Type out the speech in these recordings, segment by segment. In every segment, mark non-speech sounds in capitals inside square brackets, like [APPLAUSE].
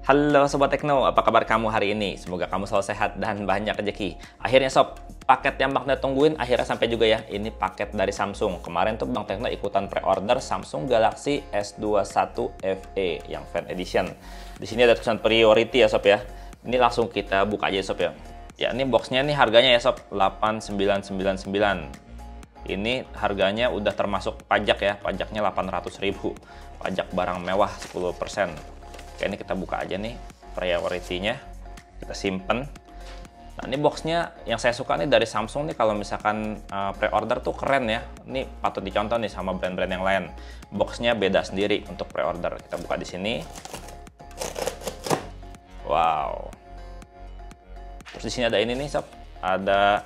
Halo Sobat Tekno, apa kabar kamu hari ini? Semoga kamu selalu sehat dan banyak rezeki. Akhirnya Sob, paket yang Tekno tungguin akhirnya sampai juga ya. Ini paket dari Samsung. Kemarin tuh Bang Tekno ikutan pre-order Samsung Galaxy S21 FE yang Fan Edition. Di sini ada tulisan priority ya Sob ya. Ini langsung kita buka aja Sob ya. Ya ini boxnya nih harganya ya Sob, 8999 ini harganya udah termasuk pajak ya pajaknya 800.000 pajak barang mewah 10% Oke, ini kita buka aja nih priority-nya. Kita simpen. Nah, ini boxnya yang saya suka nih dari Samsung nih kalau misalkan uh, pre-order tuh keren ya. Ini patut dicontoh nih sama brand-brand yang lain. Boxnya beda sendiri untuk pre-order. Kita buka di sini. Wow. Terus di sini ada ini nih, sob. Ada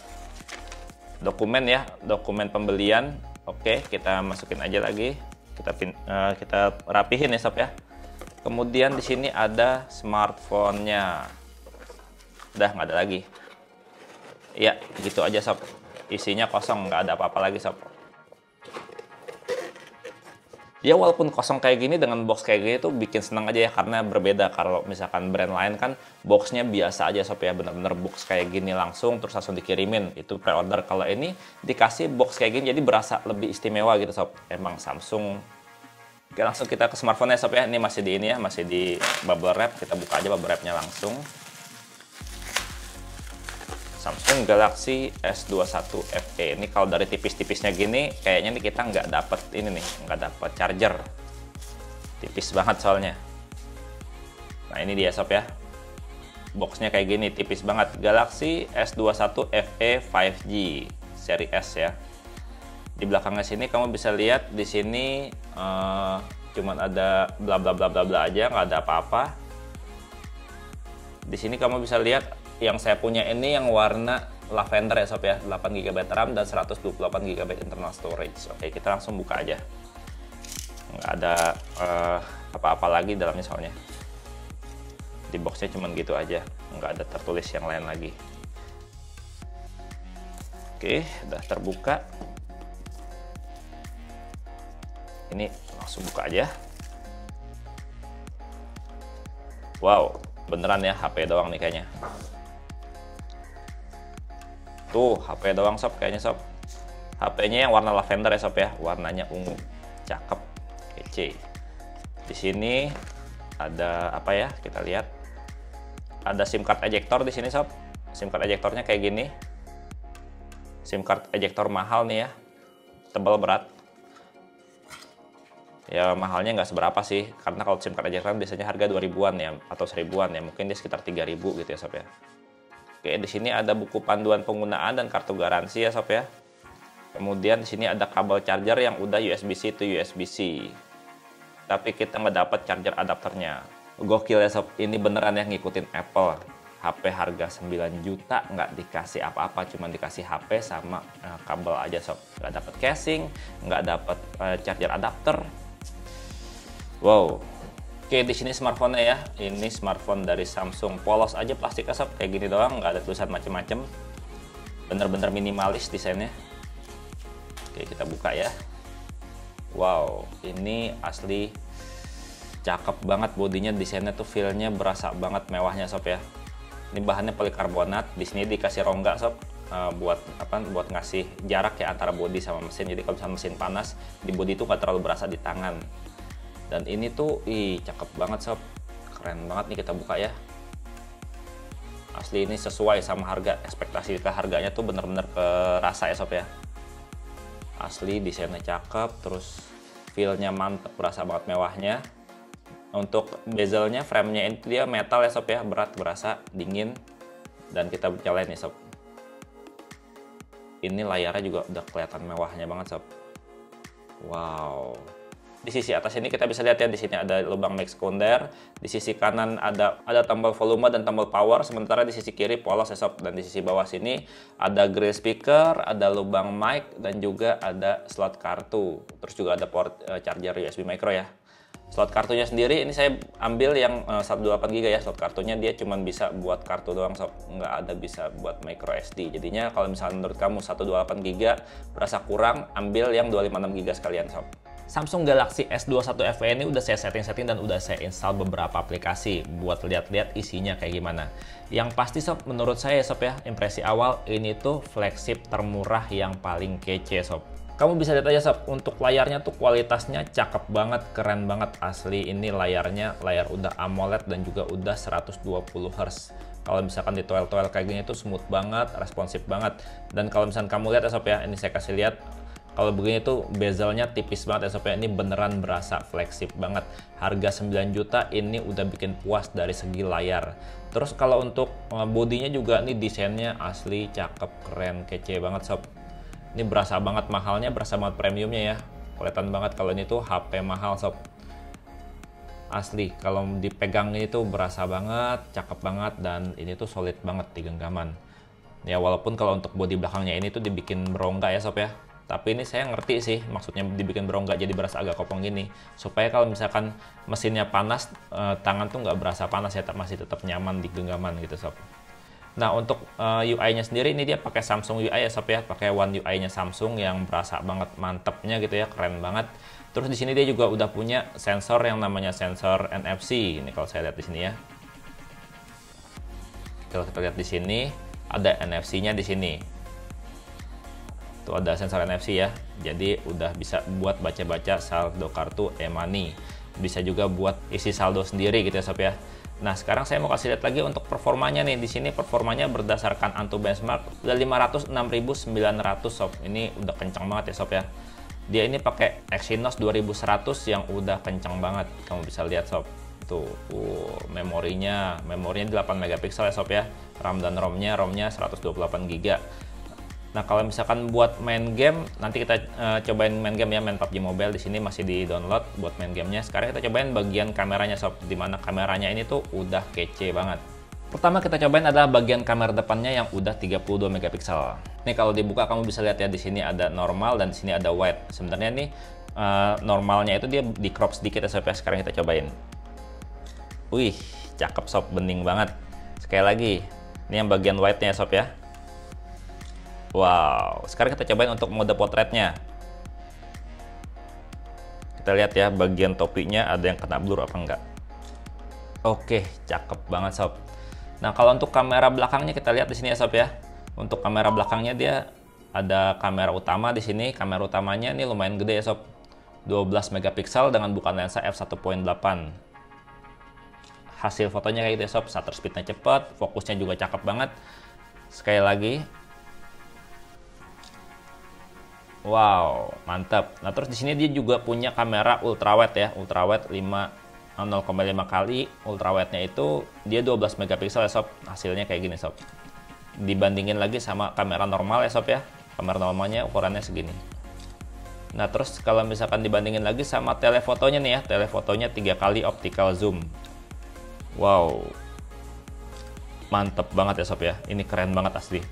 dokumen ya, dokumen pembelian. Oke, kita masukin aja lagi. Kita pin, uh, kita rapihin ya, sob ya. Kemudian di sini ada smartphone-nya. Udah nggak ada lagi. Ya, gitu aja sob. Isinya kosong, nggak ada apa-apa lagi sob. Ya walaupun kosong kayak gini dengan box kayak gini tuh bikin seneng aja ya karena berbeda kalau misalkan brand lain kan boxnya biasa aja sob ya bener-bener box kayak gini langsung terus langsung dikirimin itu pre-order kalau ini dikasih box kayak gini jadi berasa lebih istimewa gitu sob emang Samsung langsung kita ke smartphone ya sob ya. Ini masih di ini ya, masih di bubble wrap. Kita buka aja bubble wrapnya langsung. Samsung Galaxy S21 FE. Ini kalau dari tipis-tipisnya gini, kayaknya nih kita nggak dapet ini nih, nggak dapet charger. Tipis banget soalnya. Nah ini dia sob ya. Boxnya kayak gini, tipis banget. Galaxy S21 FE 5G seri S ya di belakangnya sini kamu bisa lihat di sini uh, cuman ada bla bla bla bla bla aja nggak ada apa-apa. Di sini kamu bisa lihat yang saya punya ini yang warna lavender ya sob ya. 8 GB RAM dan 128 GB internal storage. Oke kita langsung buka aja. Nggak ada uh, apa-apa lagi dalamnya soalnya. Di boxnya cuman gitu aja nggak ada tertulis yang lain lagi. Oke udah terbuka ini langsung buka aja. Wow beneran ya HP doang nih kayaknya. Tuh HP doang sob kayaknya sob. HP-nya yang warna lavender ya sob ya. Warnanya ungu cakep kece. Di sini ada apa ya kita lihat. Ada SIM card ejector di sini sob. SIM card ejectornya kayak gini. SIM card ejector mahal nih ya. Tebal berat ya mahalnya nggak seberapa sih karena kalau SIM card aja kan biasanya harga 2000-an ya atau 1000-an ya mungkin dia sekitar 3000 gitu ya sob ya. Oke di sini ada buku panduan penggunaan dan kartu garansi ya sob ya. Kemudian di sini ada kabel charger yang udah USB-C to USB-C tapi kita nggak dapat charger adapternya. Gokil ya sob. Ini beneran ya ngikutin Apple. HP harga 9 juta nggak dikasih apa-apa cuma dikasih HP sama uh, kabel aja sob. Nggak dapat casing nggak dapat uh, charger adapter Wow. Oke, di sini smartphone-nya ya. Ini smartphone dari Samsung. Polos aja plastik asap kayak gini doang, nggak ada tulisan macem-macem. Bener-bener minimalis desainnya. Oke, kita buka ya. Wow, ini asli cakep banget bodinya, desainnya tuh feel-nya berasa banget mewahnya sob ya. Ini bahannya polikarbonat. Di sini dikasih rongga sob uh, buat apa buat ngasih jarak ya antara bodi sama mesin jadi kalau misalnya mesin panas di bodi itu nggak terlalu berasa di tangan dan ini tuh ih cakep banget sob. Keren banget nih kita buka ya. Asli ini sesuai sama harga ekspektasi kita. Harganya tuh bener-bener kerasa ya sob ya. Asli desainnya cakep terus feelnya mantep berasa banget mewahnya. Untuk bezelnya framenya ini dia metal ya sob ya. Berat berasa dingin. Dan kita nyalain nih sob. Ini layarnya juga udah kelihatan mewahnya banget sob. Wow di sisi atas ini kita bisa lihat ya di sini ada lubang mic sekunder, di sisi kanan ada ada tombol volume dan tombol power, sementara di sisi kiri polos sob dan di sisi bawah sini ada grill speaker, ada lubang mic dan juga ada slot kartu. Terus juga ada port uh, charger USB micro ya. Slot kartunya sendiri ini saya ambil yang uh, 128 GB ya slot kartunya dia cuma bisa buat kartu doang sob, nggak ada bisa buat micro SD. Jadinya kalau misalnya menurut kamu 128 GB berasa kurang, ambil yang 256 GB sekalian sob Samsung Galaxy S21 FE ini udah saya setting-setting dan udah saya install beberapa aplikasi buat lihat-lihat isinya kayak gimana. Yang pasti sob, menurut saya sob ya, impresi awal ini tuh flagship termurah yang paling kece sob. Kamu bisa lihat aja sob, untuk layarnya tuh kualitasnya cakep banget, keren banget asli. Ini layarnya layar udah AMOLED dan juga udah 120 Hz. Kalau misalkan di toel-toel kayak gini tuh smooth banget, responsif banget. Dan kalau misalkan kamu lihat ya sob ya, ini saya kasih lihat kalau begini tuh bezelnya tipis banget ya sob ya. Ini beneran berasa flagship banget. Harga 9 juta ini udah bikin puas dari segi layar. Terus kalau untuk eh, bodinya juga nih desainnya asli cakep, keren, kece banget sob. Ini berasa banget mahalnya, berasa banget premiumnya ya. Kelihatan banget kalau ini tuh HP mahal sob. Asli, kalau dipegang ini tuh berasa banget, cakep banget dan ini tuh solid banget di genggaman. Ya walaupun kalau untuk bodi belakangnya ini tuh dibikin berongga ya sob ya tapi ini saya ngerti sih maksudnya dibikin berongga jadi berasa agak kopong gini. Supaya kalau misalkan mesinnya panas eh, tangan tuh nggak berasa panas ya masih tetap nyaman di genggaman gitu sob. Nah untuk eh, UI-nya sendiri ini dia pakai Samsung UI ya sob ya. Pakai One UI-nya Samsung yang berasa banget mantepnya gitu ya keren banget. Terus di sini dia juga udah punya sensor yang namanya sensor NFC ini kalau saya lihat di sini ya. Kalau kita lihat di sini ada NFC-nya di sini Tuh ada sensor NFC ya. Jadi udah bisa buat baca-baca saldo kartu e-money. Bisa juga buat isi saldo sendiri gitu ya sob ya. Nah, sekarang saya mau kasih lihat lagi untuk performanya nih. Di sini performanya berdasarkan Antutu benchmark udah 506.900 sob. Ini udah kencang banget ya sob ya. Dia ini pakai Exynos 2100 yang udah kencang banget. Kamu bisa lihat sob. Tuh, uh, memorinya, memorinya 8 megapiksel ya sob ya. RAM dan ROM-nya, ROM-nya 128 GB Nah kalau misalkan buat main game, nanti kita uh, cobain main game ya, main PUBG Mobile di sini masih di download buat main gamenya. Sekarang kita cobain bagian kameranya sob, di mana kameranya ini tuh udah kece banget. Pertama kita cobain adalah bagian kamera depannya yang udah 32 megapiksel. Nih kalau dibuka kamu bisa lihat ya di sini ada normal dan di sini ada wide. Sebenarnya nih uh, normalnya itu dia di crop sedikit ya sob ya. Sekarang kita cobain. Wih, cakep sob, bening banget. Sekali lagi, ini yang bagian wide-nya ya sob ya Wow, sekarang kita cobain untuk mode potretnya. Kita lihat ya, bagian topinya ada yang kena blur apa enggak. Oke, cakep banget sob. Nah, kalau untuk kamera belakangnya kita lihat di sini ya sob ya. Untuk kamera belakangnya dia ada kamera utama di sini. Kamera utamanya ini lumayan gede ya sob. 12 megapiksel dengan bukan lensa f1.8 hasil fotonya kayak gitu ya sob shutter speednya cepat fokusnya juga cakep banget sekali lagi Wow, mantap. Nah, terus di sini dia juga punya kamera ultrawide ya, ultrawide 5 0,5 kali ultrawide-nya itu dia 12 megapiksel ya sob. Hasilnya kayak gini sob. Dibandingin lagi sama kamera normal ya sob ya. Kamera normalnya ukurannya segini. Nah, terus kalau misalkan dibandingin lagi sama telefotonya nih ya, telefotonya 3 kali optical zoom. Wow. Mantep banget ya sob ya. Ini keren banget asli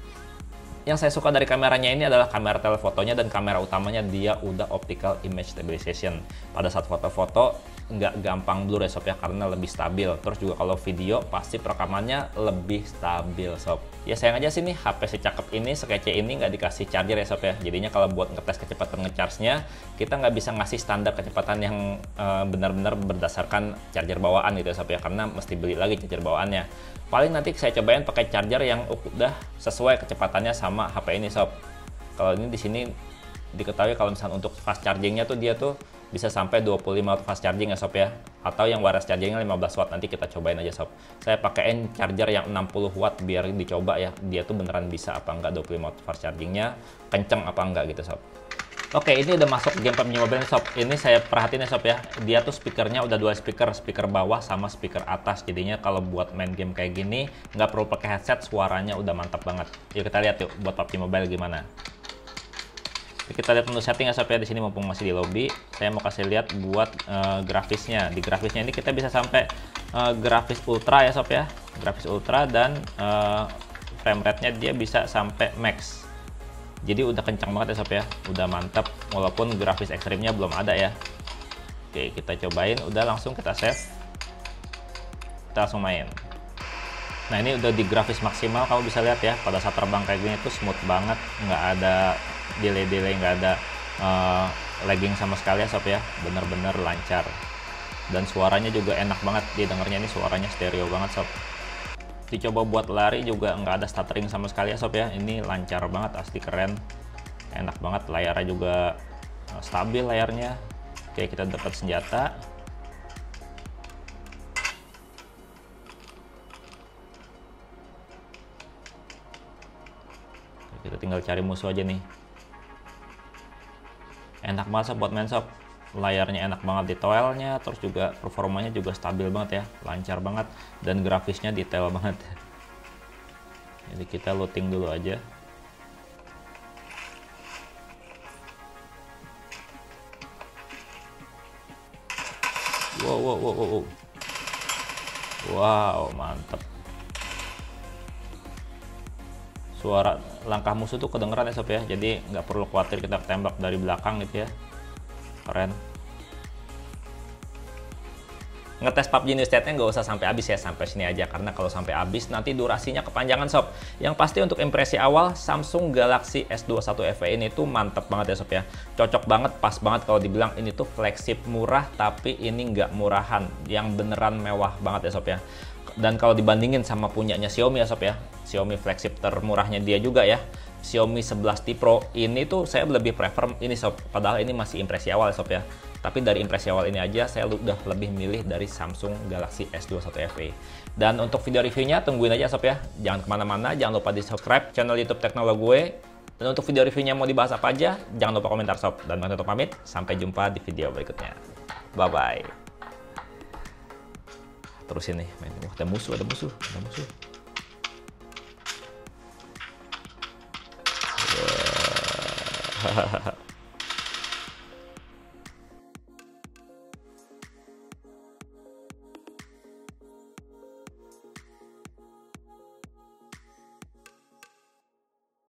yang saya suka dari kameranya ini adalah kamera telefotonya dan kamera utamanya dia udah optical image stabilization. Pada saat foto-foto nggak gampang blur ya sob ya karena lebih stabil. Terus juga kalau video pasti perekamannya lebih stabil sob. Ya sayang aja sih nih HP secakep ini, sekece ini nggak dikasih charger ya sob ya. Jadinya kalau buat ngetes kecepatan ngecharge-nya kita nggak bisa ngasih standar kecepatan yang uh, benar-benar berdasarkan charger bawaan gitu ya sob ya. Karena mesti beli lagi charger bawaannya. Paling nanti saya cobain pakai charger yang udah sesuai kecepatannya sama HP ini sob. Kalau ini di sini diketahui kalau misalnya untuk fast chargingnya tuh dia tuh bisa sampai 25 watt fast charging ya sob ya atau yang wireless chargingnya 15 watt nanti kita cobain aja sob saya pakaiin charger yang 60 watt biar dicoba ya dia tuh beneran bisa apa enggak 25 watt fast chargingnya kenceng apa enggak gitu sob Oke, ini udah masuk game PUBG Mobile Sob. Ini saya perhatiin ya Sob ya. Dia tuh speakernya udah dua speaker, speaker bawah sama speaker atas. Jadinya kalau buat main game kayak gini, nggak perlu pakai headset, suaranya udah mantap banget. Yuk kita lihat yuk buat PUBG Mobile gimana. Kita lihat menu setting ya. Di sini mumpung masih di lobby, saya mau kasih lihat buat uh, grafisnya. Di grafisnya ini kita bisa sampai uh, grafis ultra ya Sob ya. Grafis ultra dan uh, frame rate-nya dia bisa sampai max. Jadi udah kencang banget ya sob ya. Udah mantap walaupun grafis ekstrimnya belum ada ya. Oke kita cobain. Udah langsung kita save. Kita langsung main. Nah ini udah di grafis maksimal kamu bisa lihat ya. Pada saat terbang kayak gini tuh smooth banget. Nggak ada delay-delay nggak ada uh, lagging sama sekali ya sob ya. Bener-bener lancar. Dan suaranya juga enak banget. Didengarnya ini suaranya stereo banget sob. Dicoba buat lari juga nggak ada stuttering sama sekali ya sob ya. Ini lancar banget asli keren. Enak banget layarnya juga eh, stabil layarnya. Oke kita dapat senjata. Kita tinggal cari musuh aja nih enak banget sob buat main sob. Layarnya enak banget detailnya terus juga performanya juga stabil banget ya. Lancar banget dan grafisnya detail banget. [LAUGHS] Jadi kita looting dulu aja. Wow wow wow wow wow. Mantap suara langkah musuh tuh kedengeran ya sob ya. Jadi nggak perlu khawatir kita tembak dari belakang gitu ya. Keren. Ngetes PUBG New State-nya nggak usah sampai habis ya sampai sini aja. Karena kalau sampai habis nanti durasinya kepanjangan sob. Yang pasti untuk impresi awal Samsung Galaxy S21 FE ini tuh mantep banget ya sob ya. Cocok banget pas banget kalau dibilang ini tuh flagship murah tapi ini nggak murahan. Yang beneran mewah banget ya sob ya dan kalau dibandingin sama punyanya Xiaomi ya sob ya. Xiaomi flagship termurahnya dia juga ya. Xiaomi 11T Pro ini tuh saya lebih prefer ini sob padahal ini masih impresi awal ya sob ya. Tapi dari impresi awal ini aja saya udah lebih milih dari Samsung Galaxy S21 FE dan untuk video reviewnya tungguin aja sob ya. Jangan ke mana-mana jangan lupa di subscribe channel YouTube Teknologi gue. Dan untuk video reviewnya mau dibahas apa aja jangan lupa komentar sob. Dan untuk pamit sampai jumpa di video berikutnya. Bye bye terus ini main Wah, ada musuh ada musuh ada musuh [LAUGHS]